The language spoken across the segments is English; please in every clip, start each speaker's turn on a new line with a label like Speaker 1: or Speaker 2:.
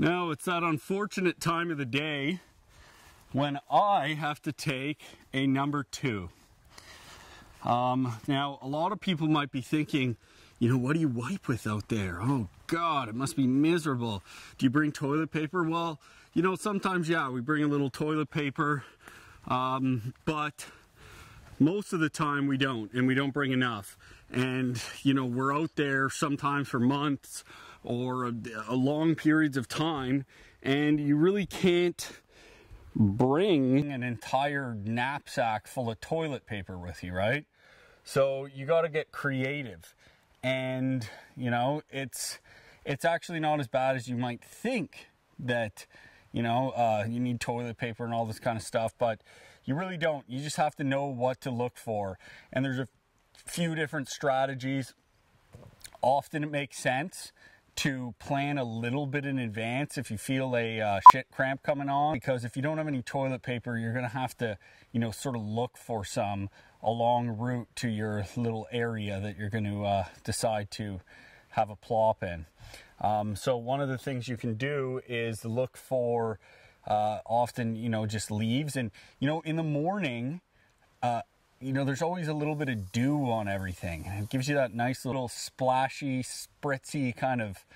Speaker 1: Now it's that unfortunate time of the day when I have to take a number two. Um, now, a lot of people might be thinking, you know, what do you wipe with out there? Oh God, it must be miserable. Do you bring toilet paper? Well, you know, sometimes, yeah, we bring a little toilet paper, um, but most of the time we don't, and we don't bring enough. And, you know, we're out there sometimes for months or a, a long periods of time, and you really can't bring an entire knapsack full of toilet paper with you, right? So you got to get creative. And, you know, it's it's actually not as bad as you might think that, you know, uh, you need toilet paper and all this kind of stuff, but you really don't. You just have to know what to look for. And there's a few different strategies. Often it makes sense to plan a little bit in advance if you feel a uh, shit cramp coming on because if you don't have any toilet paper you're gonna have to you know sort of look for some along route to your little area that you're going to uh, decide to have a plop in. Um, so one of the things you can do is look for uh, often you know just leaves. And you know in the morning uh, you know, there's always a little bit of dew on everything. It gives you that nice little splashy, spritzy kind of,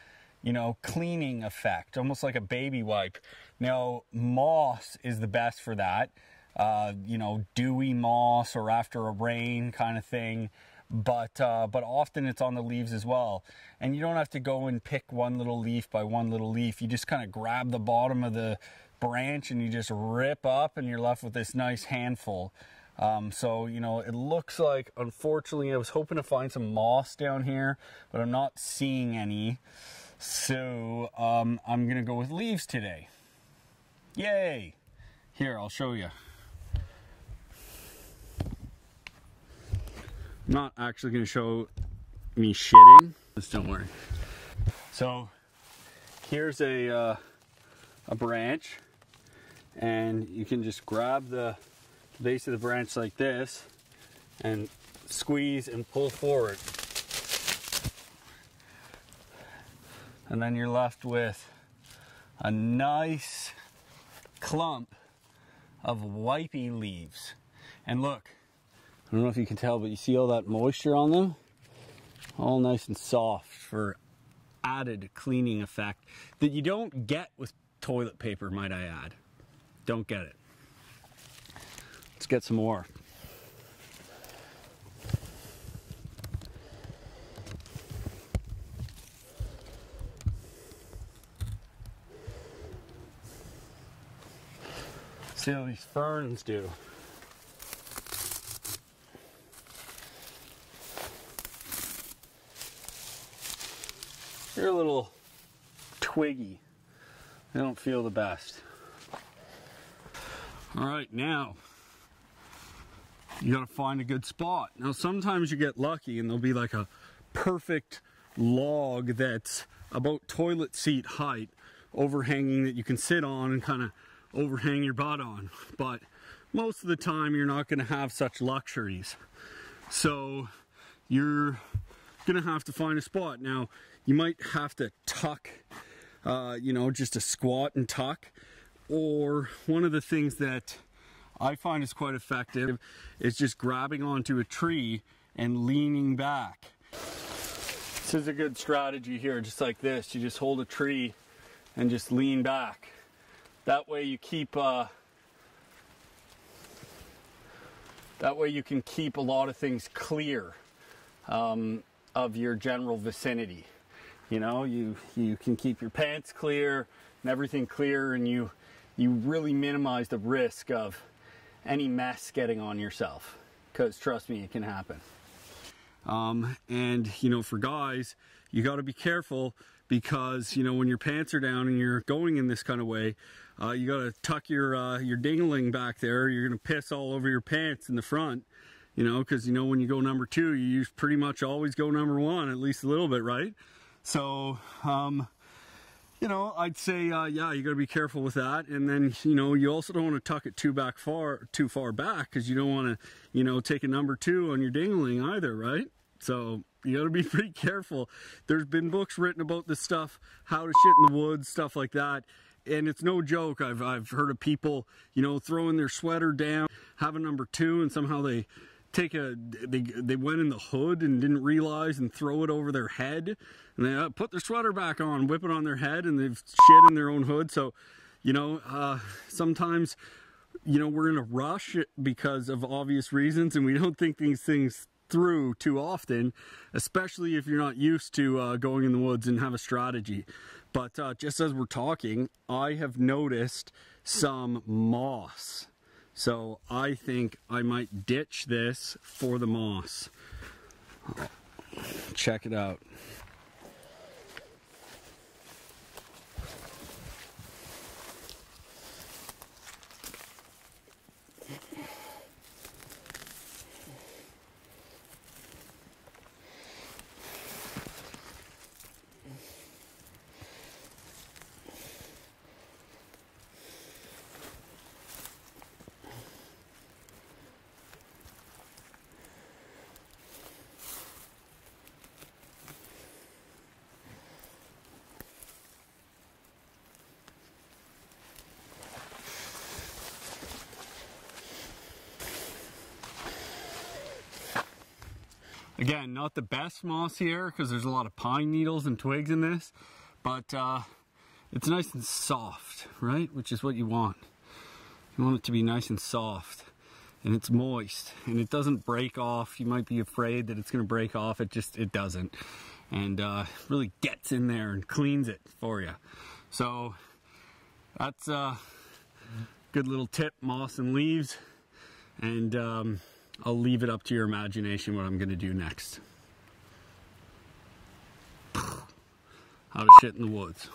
Speaker 1: you know, cleaning effect, almost like a baby wipe. Now, moss is the best for that. Uh, you know, dewy moss or after a rain kind of thing. But uh, but often it's on the leaves as well, and you don't have to go and pick one little leaf by one little leaf. You just kind of grab the bottom of the branch and you just rip up, and you're left with this nice handful. Um, so, you know, it looks like, unfortunately, I was hoping to find some moss down here, but I'm not seeing any. So, um, I'm going to go with leaves today. Yay! Here, I'll show you. I'm not actually going to show me shitting. Just don't worry. So, here's a, uh, a branch, and you can just grab the base of the branch like this and squeeze and pull forward. And then you're left with a nice clump of wipey leaves. And look, I don't know if you can tell, but you see all that moisture on them? All nice and soft for added cleaning effect that you don't get with toilet paper, might I add. Don't get it. Let's get some more. See how these ferns do. They're a little twiggy. They don't feel the best. All right, now you got to find a good spot. Now, sometimes you get lucky and there'll be like a perfect log that's about toilet seat height overhanging that you can sit on and kind of overhang your butt on. But most of the time, you're not to have such luxuries. So, you're to have to find a spot. Now, you might have to tuck, uh, you know, just a squat and tuck. Or one of the things that I find is quite effective is just grabbing onto a tree and leaning back. This is a good strategy here, just like this. You just hold a tree and just lean back. That way you keep, uh, that way you can keep a lot of things clear um, of your general vicinity. You know, you, you can keep your pants clear and everything clear and you, you really minimize the risk of any mess getting on yourself because trust me, it can happen. Um, and you know, for guys, you got to be careful because you know when your pants are down and you're going in this kind of way, uh, you got to tuck your uh, your dingling back there. You're gonna piss all over your pants in the front, you know, because you know when you go number two, you pretty much always go number one at least a little bit, right? So um, you know, I'd say, uh, yeah, you got to be careful with that. And then, you know, you also don't want to tuck it too back far, too far back because you don't want to, you know, take a number two on your dingling either, right? So you gotta be pretty careful. There's been books written about this stuff, how to shit in the woods, stuff like that. And it's no joke. I've, I've heard of people, you know, throwing their sweater down, have a number two, and somehow they take a they they went in the hood and didn't realize and throw it over their head. And they uh, put their sweater back on whip it on their head and they've shit in their own hood. So you know uh, sometimes you know we're in a rush because of obvious reasons and we don't think these things through too often especially if you're not used to uh, going in the woods and have a strategy. But uh, just as we're talking I have noticed some moss so I think I might ditch this for the moss. Check it out. Again, not the best moss here because there's a lot of pine needles and twigs in this, but uh, it's nice and soft, right? Which is what you want. You want it to be nice and soft and it's moist and it doesn't break off. You might be afraid that it's gonna break off. It just, it doesn't. And uh, really gets in there and cleans it for you. So that's a uh, good little tip, moss and leaves. And um, I'll leave it up to your imagination what I'm gonna do next. Out of shit in the woods.